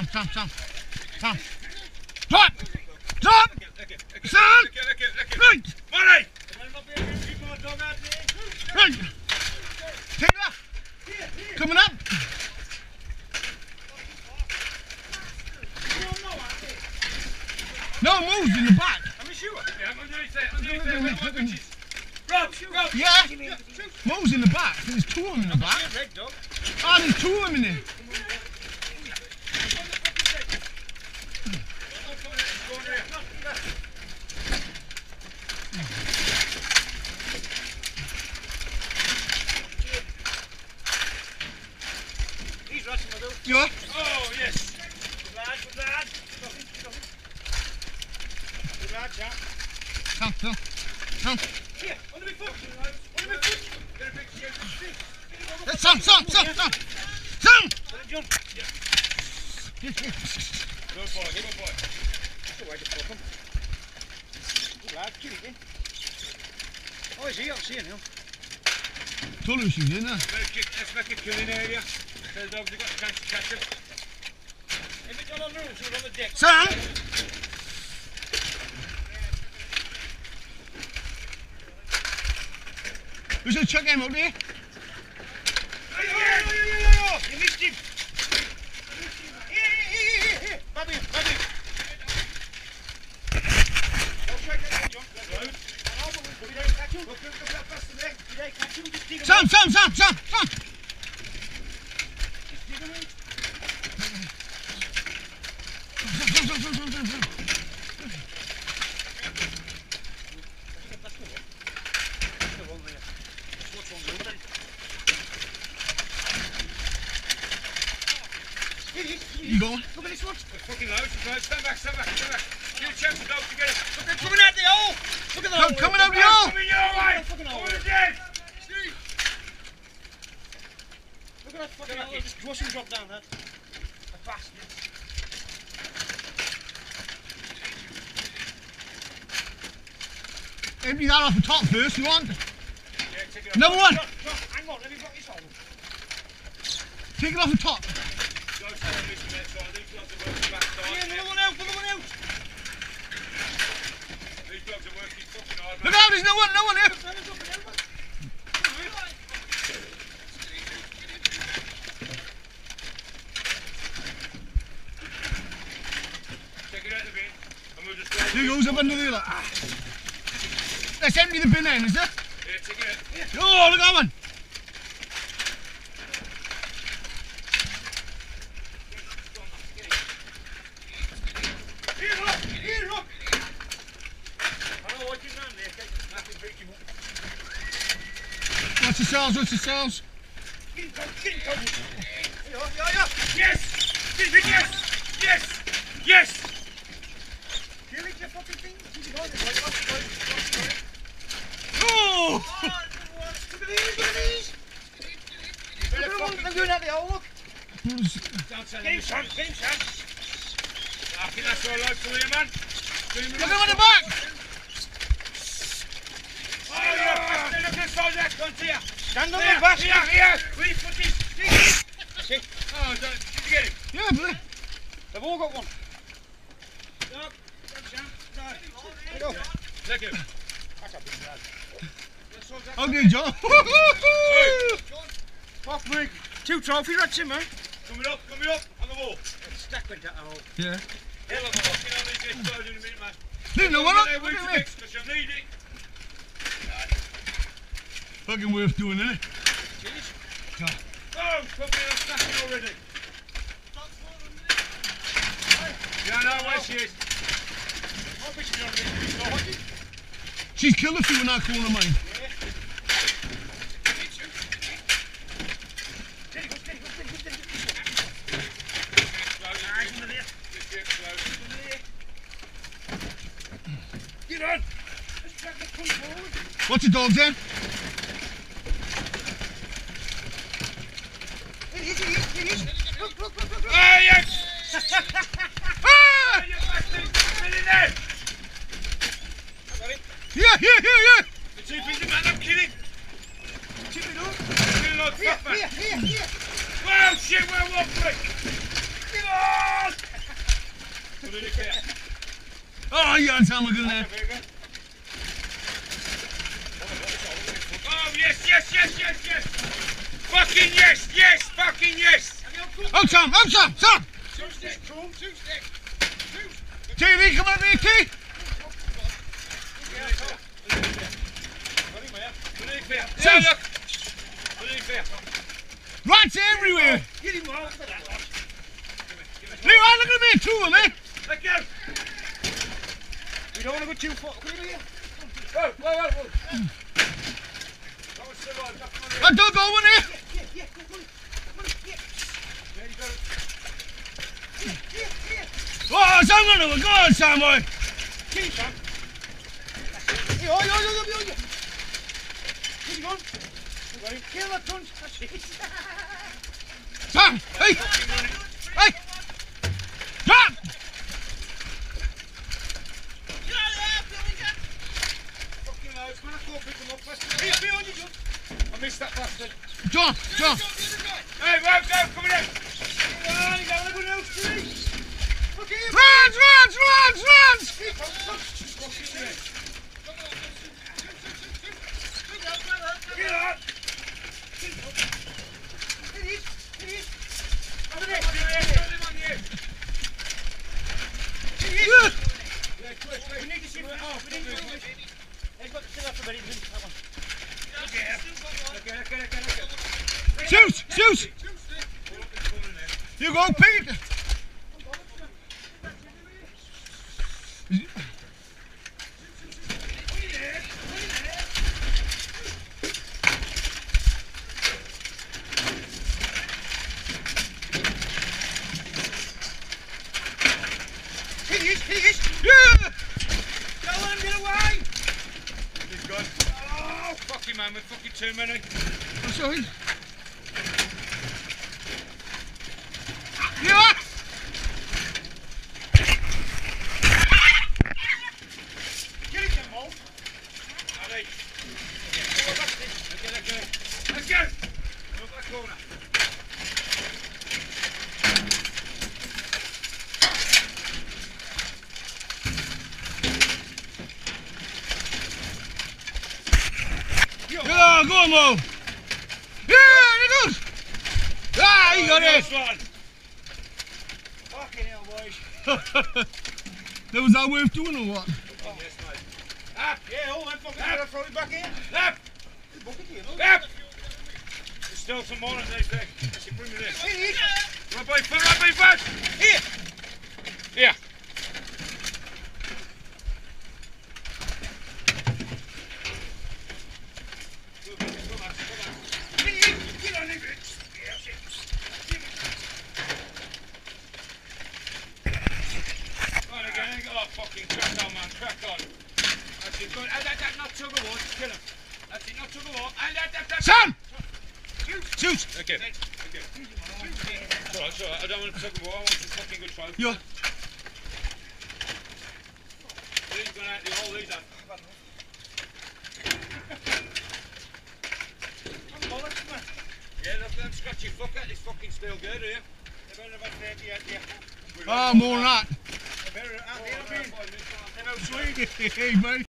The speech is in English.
Sam, Sam, Sam. Sam. Drop! Drop! Sam! Right! Money! Right! Taylor! Coming up! No moves in the back. Rob, Rob! Yeah. Moves in the back. There's two of them in the back. Ah, there's two of them in there. Rushing with us. Yeah. Oh, yes! Good lad, good lad. Good lad, chap. Sam, Sam. Sam. Here, under my foot. Under my foot. Hey, Sam, Sam, Sam, Sam. Sam! Let him jump. Good boy, good boy. That's the way to fuck him. Good lad, kill him. Oh, is he? I'm seeing him. Told her she was in there. Let's make, let's make a killing area. The dogs they've got a chance to catch him. If it's on the roof, it's on the deck. Sam! We should check him out there. To get him, John. Right. I know, but we don't catch him. Look, look, look, that's the leg. We don't catch him, just dig him Sam, out. Sam, Sam, Sam, Sam. Just dig him out. Sam, Sam, Sam, Sam, Sam, Sam. That's the one there. That's what's on the other. Here he is, here he You is. going? Look at this one. They're fucking loud. Right, stand back, stand back, stand back. Give a chance to dog to get it. Look, they're coming out the hole. Look at the hole. coming out the Come hole. in your way! Fucking hole. Come again! Look at that fucking hole. Just watch him drop down there. A bastard. Empty that off the top first, you want? Yeah, take it off. Another one. John, John, hang on. Let me block this hole. Take it off the top. Dogs stand on this minute, so these dogs are working back Yeah, side. another one out. Another one out. These dogs are working fucking hard, Look out, there's no one, no one here. Let him drop it out. Take it out the bin, and we'll just go. There goes up under the ah. Let's empty the bin then, is it? Yeah, take it out. Oh, look at that one. Here, look. Here, look. I know what you're doing there. okay? Nothing break him up. Cells? What's the cells? Get him, Tony. Get him, Tony. Here, yeah, yeah. Yes! Yes! Yes! Yes! Fucking thing. Keep it on. Oh! Oh, out the look. Son. Son. I think that's all right for you, man. Look at the back. Oh! Look at come to you. Stand on Here, the back. here, here. Three footies. That's it. Oh, did you get him? Yeah, but They've all got one. Look, look, Sam. There you go. Look him. That's a big lad. okay, John. Fuck me. Two trophies, that's him, man. Coming up, coming up on the wall. Stack like that hole. yeah. Hell of a fucking hell, these get started in a minute, man. Didn't know what Get up. there, Look wait at to me. fix, 'cause you need it. Fucking worth doing, isn't it? Oh, stacking already. Yeah, no, where she is. You on on. She's killed a few in corner, mine. Steady, go, steady, go, steady, go, steady, in there! Yeah, yeah, yeah, yeah. The chief is the man, I'm kidding. Chip it up. Kill like Here, fuck, man. here, here, here. Wow, shit, we're one break. Get on. Put it in there. Oh, you got Sam McGill there. Very good. Oh, yes, yes, yes, yes, yes. Fucking yes, yes, fucking yes. Out Sam, out Sam, Sam! Two sticks, Chrome, two sticks. TV, come on, mate, T! Put it in there. Sam. Yeah, look. Put it in there. Rats everywhere! Get him out for that lot. Leroy, look at me, two of them, eh? Let go. We don't want to go too far. Come here. Whoa, whoa, whoa, whoa. That was still on. I don't go in there. Yeah, yeah, come on. Come yeah. There you go. Yeah, yeah. Oh, Sam, go on, go on, Sam, boy. Get him, Sam. Hey, yo, yo. Get him on. Right, kill that cunt. That's it. Hey, hey! Sam! Fucking hell, it's gonna go pick him up. Let's Hey, behind you, John. I missed that bastard. John, John. Hey, right, go, come in here. Ah, you got everyone else to me. Look here. Runs, runs, runs, runs! Get out. It is, it is. Over there. Good. We need to see where, oh, we need to see where. He's Shoot, shoot! You go! He is, he is. Yeah! Don't let him get away. He's gone. Oh, fucking man, we're fucking too many. I'm sorry. You are? Get him, Mo. Allez. Let's go. Let's go. Look that corner. Go! Yeah, goes! Ah, he got it! Fucking hell, boys. that was that worth doing or what? Yes, mate. Up, Yeah, hold on, fucking hell, throw it back in. up, up. There's still some more in there, Greg. Bring me this. Boy, put fast. Here. Here. He is. Get on him. Right again. Oh, fucking crack on, man. Crack on. That's it. Good. And that, that, not tug of war. Just kill him. That's it. Not tug of war. And that, that, that. Sam! Shoot! Okay. Okay. It's all right, it's all right. I don't want to tug of war. I want to fucking good try. Yeah. These going out the hole. These are. Yeah, look at them scratchy fucker. He's fucking still good, are you? Oh, more than that. Better, uh, Oh, better, better. boy, miss one. They're out swinging. Hey, mate.